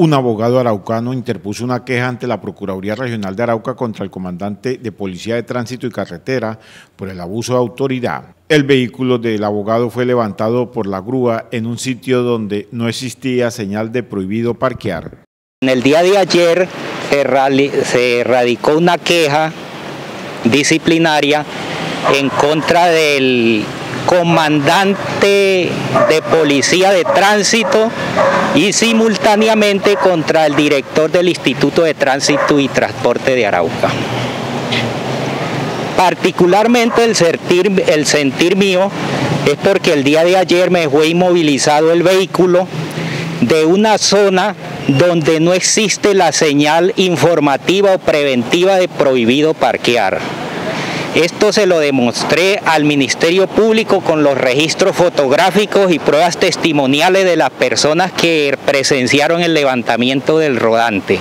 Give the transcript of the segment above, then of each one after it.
Un abogado araucano interpuso una queja ante la Procuraduría Regional de Arauca contra el comandante de Policía de Tránsito y Carretera por el abuso de autoridad. El vehículo del abogado fue levantado por la grúa en un sitio donde no existía señal de prohibido parquear. En el día de ayer se radicó una queja disciplinaria en contra del comandante de policía de tránsito y simultáneamente contra el director del Instituto de Tránsito y Transporte de Arauca. Particularmente el sentir, el sentir mío es porque el día de ayer me fue inmovilizado el vehículo de una zona donde no existe la señal informativa o preventiva de prohibido parquear. Esto se lo demostré al Ministerio Público con los registros fotográficos y pruebas testimoniales de las personas que presenciaron el levantamiento del rodante.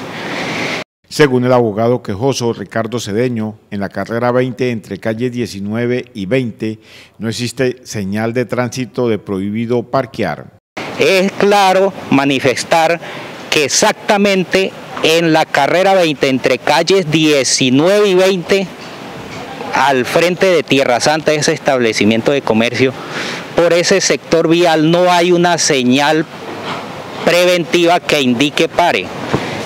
Según el abogado quejoso Ricardo Cedeño, en la carrera 20 entre calles 19 y 20 no existe señal de tránsito de prohibido parquear. Es claro manifestar que exactamente en la carrera 20 entre calles 19 y 20 al frente de Tierra Santa, ese establecimiento de comercio, por ese sector vial no hay una señal preventiva que indique pare.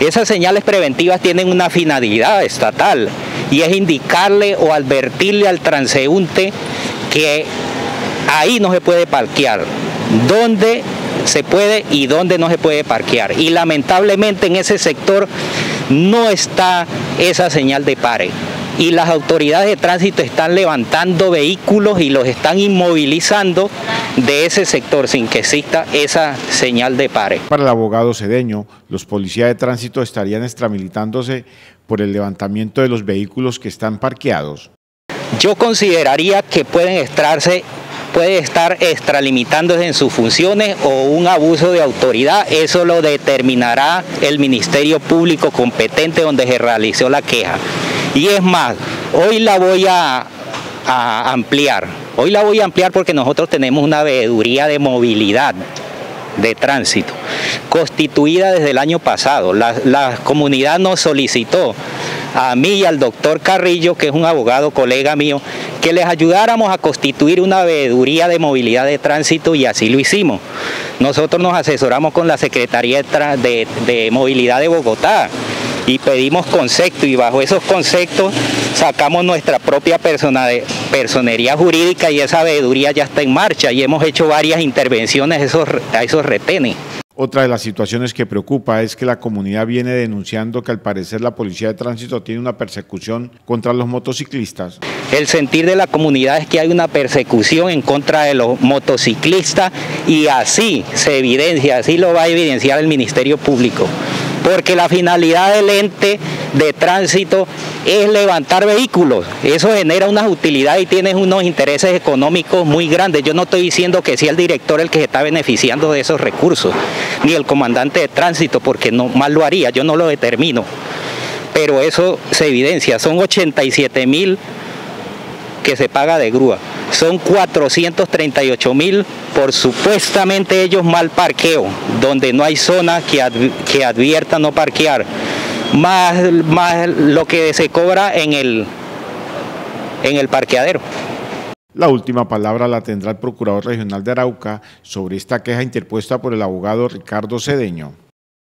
Esas señales preventivas tienen una finalidad estatal y es indicarle o advertirle al transeúnte que ahí no se puede parquear, dónde se puede y dónde no se puede parquear. Y lamentablemente en ese sector no está esa señal de pare y las autoridades de tránsito están levantando vehículos y los están inmovilizando de ese sector sin que exista esa señal de pare. Para el abogado Cedeño, los policías de tránsito estarían extramilitándose por el levantamiento de los vehículos que están parqueados. Yo consideraría que pueden estarse puede estar extralimitándose en sus funciones o un abuso de autoridad, eso lo determinará el Ministerio Público competente donde se realizó la queja. Y es más, hoy la voy a, ampliar. Hoy la voy a ampliar porque nosotros tenemos una veeduría de movilidad de tránsito, constituida desde el año pasado. La, comunidad nos solicitó a mí y al doctor Carrillo, que es un abogado colega mío, que les ayudáramos a constituir una veeduría de movilidad de tránsito y así lo hicimos. Nosotros nos asesoramos con la Secretaría de Movilidad de Bogotá y pedimos conceptos y bajo esos conceptos sacamos nuestra propia personería jurídica y esa veeduría ya está en marcha y hemos hecho varias intervenciones a esos, a esos retenes. Otra de las situaciones que preocupa es que la comunidad viene denunciando que al parecer la policía de tránsito tiene una persecución contra los motociclistas. El sentir de la comunidad es que hay una persecución en contra de los motociclistas y así se evidencia, así lo va a evidenciar el Ministerio Público porque la finalidad del ente de tránsito es levantar vehículos. Eso genera unas utilidades y tiene unos intereses económicos muy grandes. Yo no estoy diciendo que sea el director el que se está beneficiando de esos recursos, ni el comandante de tránsito, porque no más lo haría, yo no lo determino. Pero eso se evidencia, son 87 mil que se paga de grúa. Son 438 mil por supuestamente ellos mal parqueo, donde no hay zona que, que advierta no parquear, más, más lo que se cobra en el, en el parqueadero. La última palabra la tendrá el Procurador Regional de Arauca sobre esta queja interpuesta por el abogado Ricardo Cedeño.